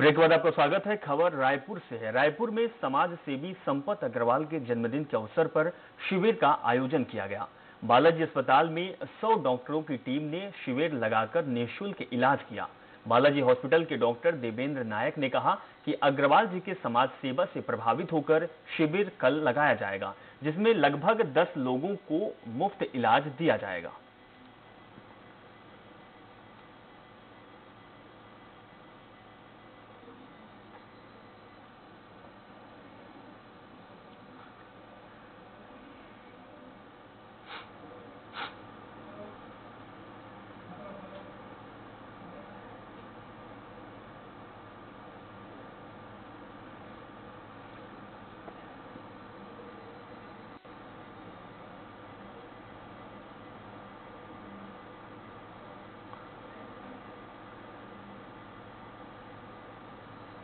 Break बाद आपका स्वागत है। खबर रायपुर से है। रायपुर में समाज सेवी संपत अग्रवाल के जन्मदिन के अवसर पर शिविर का आयोजन किया गया। बालाजी अस्पताल में 100 डॉक्टरों की टीम ने शिविर लगाकर निःशुल्क इलाज किया। बालाजी हॉस्पिटल के डॉक्टर देवेंद्र नायक ने कहा कि अग्रवाल जी के समाज सेवा से प्रभावित होकर शिविर कल लगाया जाएगा, जिसमें लगभग 10 लोगों को मुफ़्त इलाज दिया जाएगा।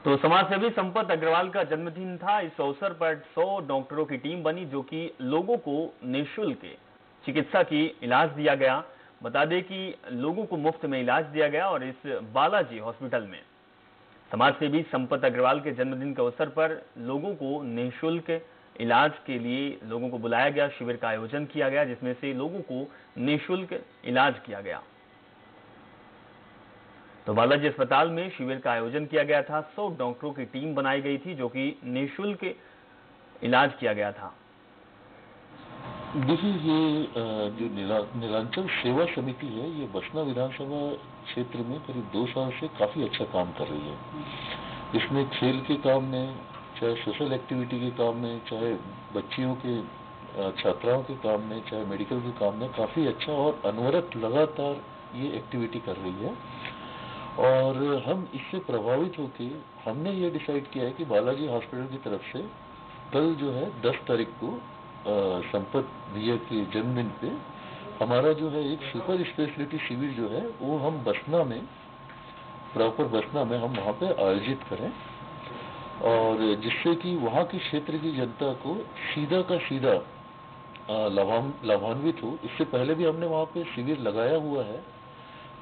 तो समाजसेवी संपत अग्रवाल का जन्मदिन था। इस अवसर पर 100 डॉक्टरों की टीम बनी, जो कि लोगों को निःशुल्क चिकित्सा की इलाज दिया गया। बता दें कि लोगों को मुफ़्त में इलाज दिया गया और इस बालाजी हॉस्पिटल में। समाजसेवी संपत अग्रवाल के जन्मदिन के अवसर पर लोगों को निःशुल्क इलाज के लिए लोगों को बुलाया गया। शिविर का आयोजन किया गया, जिसमें से लोगों को निःशुल्क इलाज किया गया। तो बालाजी अस्पताल में शिविर का आयोजन किया गया था। सौ डॉक्टरों की टीम बनाई गई थी, जो कि निःशुल्क इलाज किया गया था। देखिए, ये जो निरंतर सेवा समिति है, ये बसना विधानसभा क्षेत्र में करीब दो साल से काफ़ी अच्छा काम कर रही है। इसमें खेल के काम में, चाहे सोशल एक्टिविटी के काम में, चाहे बच्चियों के छात्राओं के काम में, चाहे मेडिकल के काम में काफ़ी अच्छा और अनवरत लगातार ये एक्टिविटी कर रही है। और हम इससे प्रभावित होकर हमने ये डिसाइड किया है कि बालाजी हॉस्पिटल की तरफ़ से कल जो है 10 तारीख को संपत भैया के जन्मदिन पे हमारा जो है एक सुपर स्पेशलिटी शिविर जो है, वो हम बसना में प्रॉपर बसना में हम वहाँ पे आयोजित करें। और जिससे कि वहाँ के क्षेत्र की जनता को सीधा का सीधा लाभान्वित हो। इससे पहले भी हमने वहाँ पे शिविर लगाया हुआ है।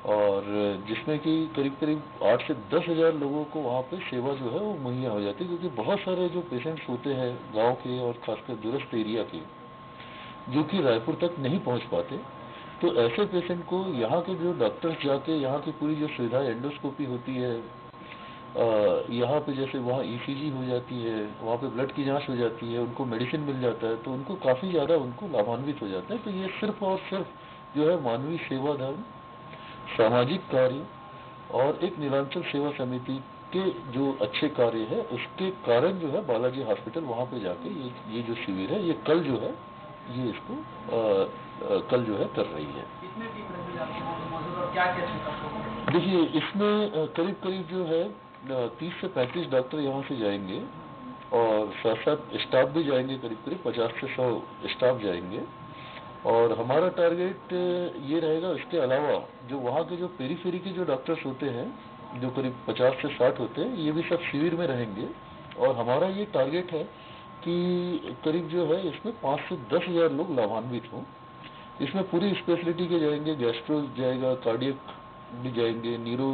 और जिसमें कि करीब करीब आठ से दस हज़ार लोगों को वहाँ पे सेवा जो है वो मुहैया हो जाती है, क्योंकि बहुत सारे जो पेशेंट्स होते हैं गाँव के और खासकर दूरस्थ एरिया के, जो कि रायपुर तक नहीं पहुँच पाते तो ऐसे पेशेंट को यहाँ के जो डॉक्टर्स जाके, यहाँ की पूरी जो सुविधा एंडोस्कोपी होती है यहाँ पे जैसे वहाँ ईसीजी हो जाती है, वहाँ पे ब्लड की जाँच हो जाती है, उनको मेडिसिन मिल जाता है तो उनको काफ़ी ज़्यादा उनको लाभान्वित हो जाता है। तो ये सिर्फ़ और सिर्फ़ जो है मानवीय सेवा धर्म सामाजिक कार्य और एक निरंतर सेवा समिति के जो अच्छे कार्य है उसके कारण जो है बालाजी हॉस्पिटल वहाँ पे जाके ये ये जो शिविर है ये कल जो है ये इसको आ, आ, कल जो है कर रही है। देखिए इसमें करीब करीब जो है तीस से पैंतीस डॉक्टर यहाँ से जाएँगे और साथ साथ स्टाफ भी जाएँगे करीब करीब पचास से सौ स्टाफ जाएँगे। और हमारा टारगेट ये रहेगा इसके अलावा जो वहाँ के जो पेरी फेरी के जो डॉक्टर्स होते हैं, जो करीब 50 से 60 होते हैं, ये भी सब शिविर में रहेंगे। और हमारा ये टारगेट है कि करीब जो है इसमें पाँच से दस हज़ार लोग लाभान्वित हों। इसमें पूरी स्पेशलिटी के जाएँगे गैस्ट्रो जाएगा कार्डियक भी जाएँगे नीरो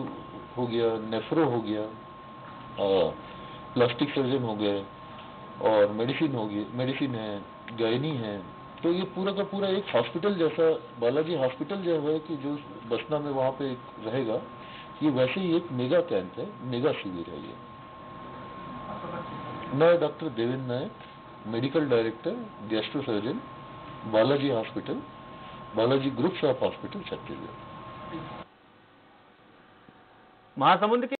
हो गया नेफ्रो हो गया प्लास्टिक सर्जन हो गए, और मेडिसिन हो गई मेडिसिन है गायनी है तो ये पूरा का पूरा एक हॉस्पिटल जैसा, बालाजी हॉस्पिटल जो है कि जो बसना में वहाँ पे एक रहेगा, ये वैसे ही एक मेगा कैंप है, मेगा शिविर है ये। मैं doctor Devendra Nayak, medical director, gastro surgeon, Balaji hospital Balaji groups of hospital Chhattisgarh. Mahasamund